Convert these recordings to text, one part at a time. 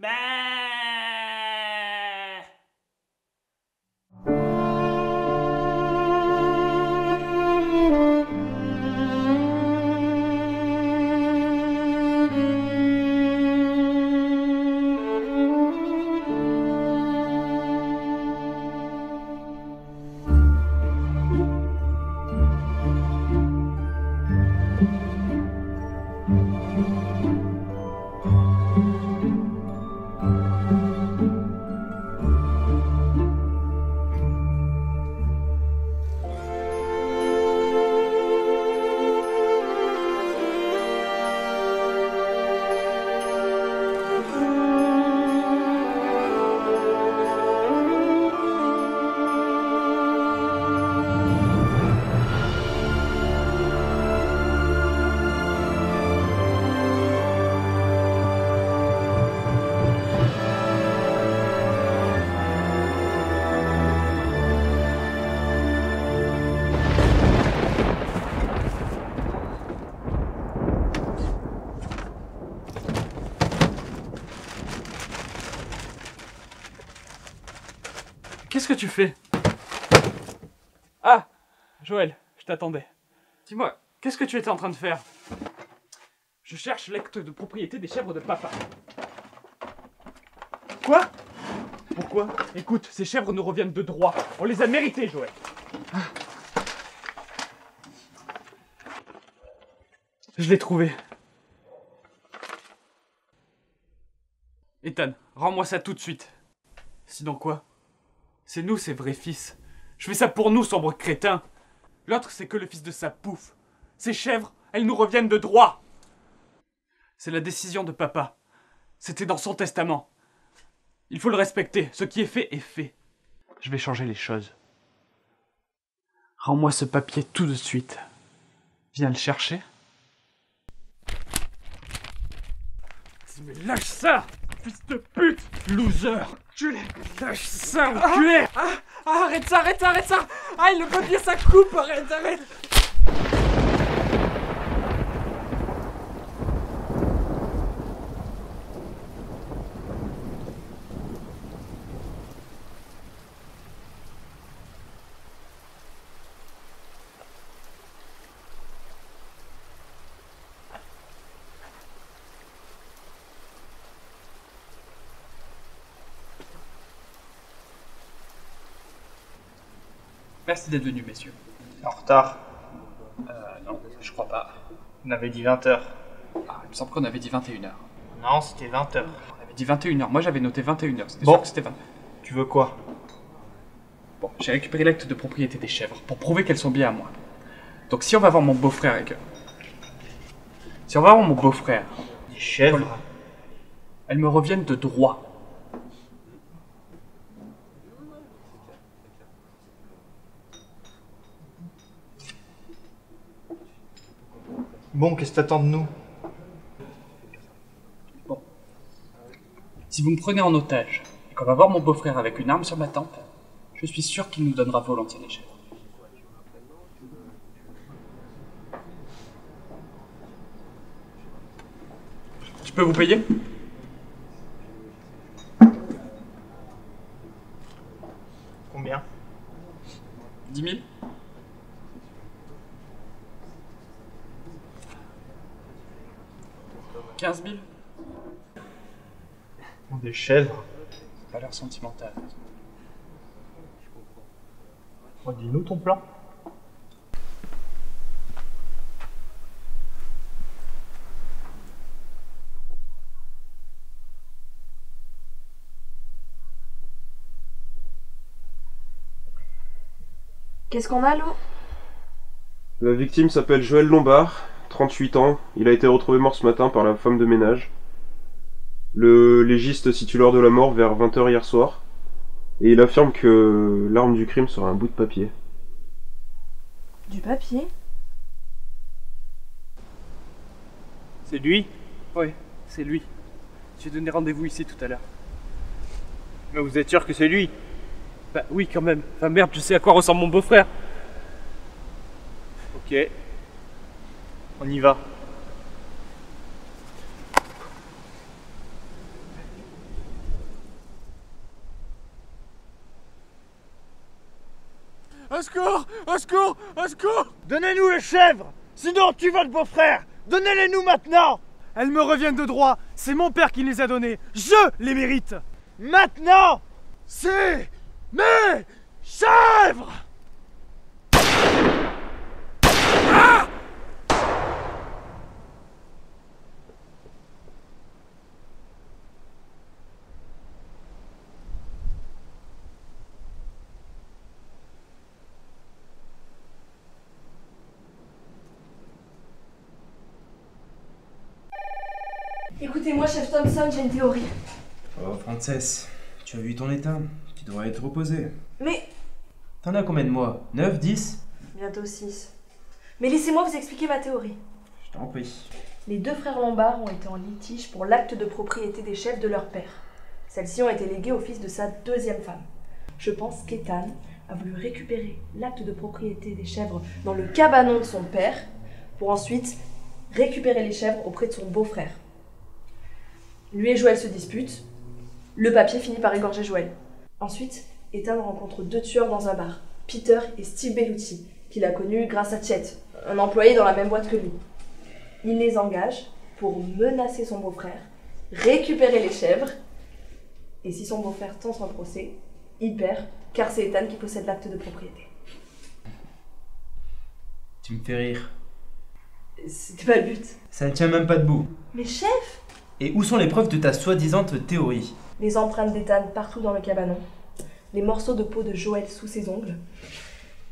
Bah Qu'est-ce que tu fais? Ah Joël, je t'attendais. Dis-moi, qu'est-ce que tu étais en train de faire? Je cherche l'acte de propriété des chèvres de papa. Quoi? Pourquoi? Écoute, ces chèvres nous reviennent de droit. On les a méritées, Joël. Ah. Je l'ai trouvé. Ethan, rends-moi ça tout de suite. Sinon quoi? C'est nous ses vrais fils. Je fais ça pour nous, sombre crétin. L'autre, c'est que le fils de sa pouffe. Ces chèvres, elles nous reviennent de droit. C'est la décision de papa. C'était dans son testament. Il faut le respecter. Ce qui est fait est fait. Je vais changer les choses. Rends-moi ce papier tout de suite. Viens le chercher. Mais lâche ça Fils de pute Loser. Enculé Lâche ça, enculé. Ah, ah, arrête ça, arrête ça, arrête ça. Ah, le papier ça coupe, arrête, arrête Merci d'être venu, messieurs. En retard. Euh, non, je crois pas. On avait dit 20h. Ah, il me semble qu'on avait dit 21h. Non, c'était 20h. On avait dit 21h. Moi, j'avais noté 21h. C'était Bon. sûr que c'était 20. Tu veux quoi? Bon, j'ai récupéré l'acte de propriété des chèvres pour prouver qu'elles sont bien à moi. Donc, si on va voir mon beau-frère avec eux. Si on va voir mon beau-frère, Des chèvres? Elles me reviennent de droit. Bon, qu'est-ce que t'attends de nous? Si vous me prenez en otage et qu'on va voir mon beau-frère avec une arme sur ma tempe, je suis sûr qu'il nous donnera volontiers les chèvres. Je peux vous payer? Combien? 10 000 15 000 Des chèvres Valeur sentimentale. Bon, Dis-nous ton plan. Qu'est-ce qu'on a, Lou? La victime s'appelle Joël Lombard, 38 ans. Il a été retrouvé mort ce matin par la femme de ménage. Le légiste situe l'heure de la mort vers 20h hier soir. Et il affirme que l'arme du crime sera un bout de papier. Du papier? C'est lui? Oui, c'est lui. J'ai donné rendez-vous ici tout à l'heure. Mais vous êtes sûr que c'est lui? Bah oui, quand même. Enfin merde, je sais à quoi ressemble mon beau-frère. Ok. On y va. Au secours Au secours Au secours. Donnez-nous les chèvres. Sinon tu vas le beau-frère Donnez-les-nous maintenant. Elles me reviennent de droit. C'est mon père qui les a données. Je les mérite. Maintenant. C'est mes chèvres. Écoutez-moi, chef Thompson, j'ai une théorie. Oh, Frances, tu as vu ton état Tu devrais être reposé. Mais. T'en as combien de mois? 9, 10 Bientôt 6. Mais laissez-moi vous expliquer ma théorie. Je t'en prie. Les deux frères Lombard ont été en litige pour l'acte de propriété des chèvres de leur père. Celles-ci ont été léguées au fils de sa deuxième femme. Je pense qu'Ethan a voulu récupérer l'acte de propriété des chèvres dans le cabanon de son père pour ensuite récupérer les chèvres auprès de son beau-frère. Lui et Joël se disputent. Le papier finit par égorger Joël. Ensuite, Ethan rencontre deux tueurs dans un bar, Peter et Steve Bellucci, qu'il a connus grâce à Chet, un employé dans la même boîte que lui. Il les engage pour menacer son beau-frère, récupérer les chèvres, et si son beau-frère tente un procès, il perd, car c'est Ethan qui possède l'acte de propriété. Tu me fais rire. C'était pas le but. Ça ne tient même pas debout. Mais chef Et où sont les preuves de ta soi-disante théorie Les empreintes d'Ethan partout dans le cabanon, les morceaux de peau de Joël sous ses ongles,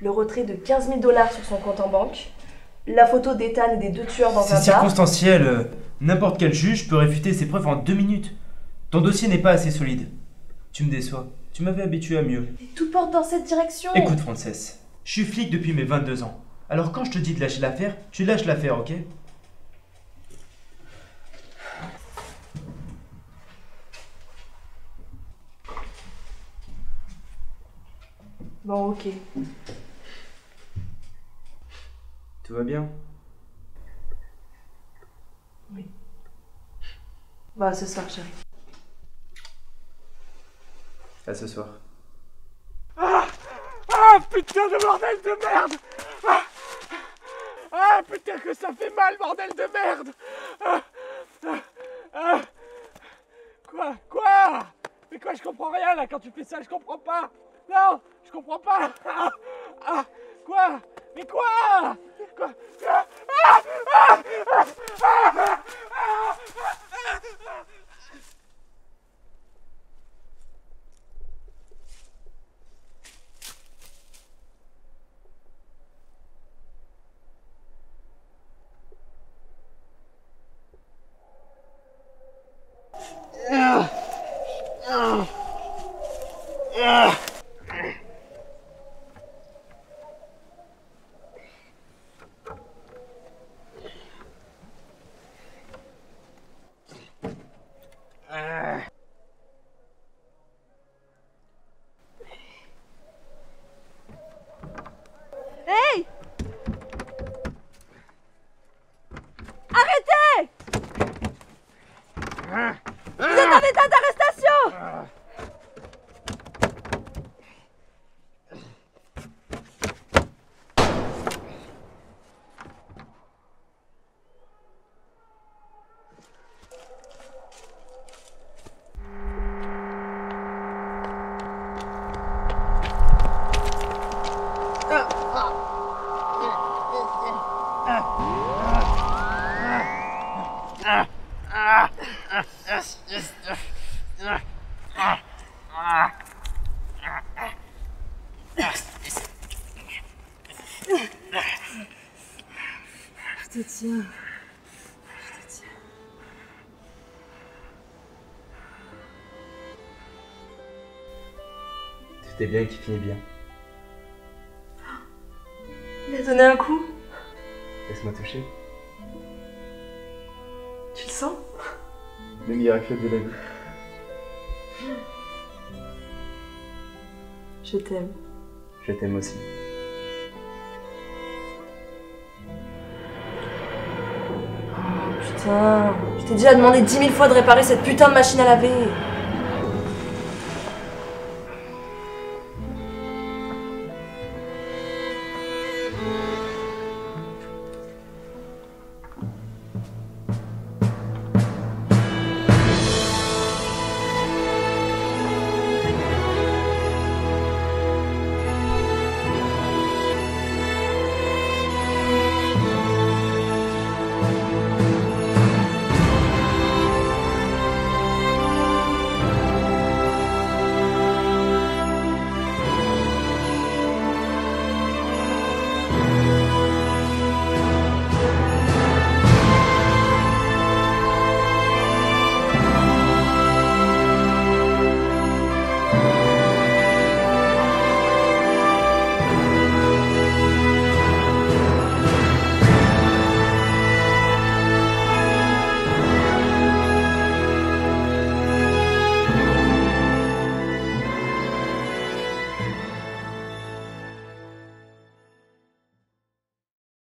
le retrait de 15 000 dollars sur son compte en banque, la photo d'Ethan et des deux tueurs dans C'est un bar. circonstanciel. euh, N'importe quel juge peut réfuter ces preuves en deux minutes. Ton dossier n'est pas assez solide. Tu me déçois. Tu m'avais habitué à mieux. Et tout porte dans cette direction. Écoute, Frances, je suis flic depuis mes 22 ans. Alors quand je te dis de lâcher l'affaire, tu lâches l'affaire, ok? Bon, ok. Tout va bien? Bah, ce soir, chérie. À ce soir. Ah putain de bordel de merde! Ah, ah putain que ça fait mal bordel de merde! Ah, ah, ah. Quoi? Quoi? Mais quoi je comprends rien là quand tu fais ça je comprends pas Non je comprends pas ah, ah, Quoi Mais quoi Quoi Ah, ah, ah, ah, ah, ah, ah. Hey Arrêtez Vous êtes en état d'arrestation Je te tiens. Je te tiens. C'était bien qui finit bien. Il a donné un coup Laisse-moi toucher. Tu le sens? Le miracle de la vie. Je t'aime. Je t'aime aussi. Je t'ai déjà demandé dix mille fois de réparer cette putain de machine à laver.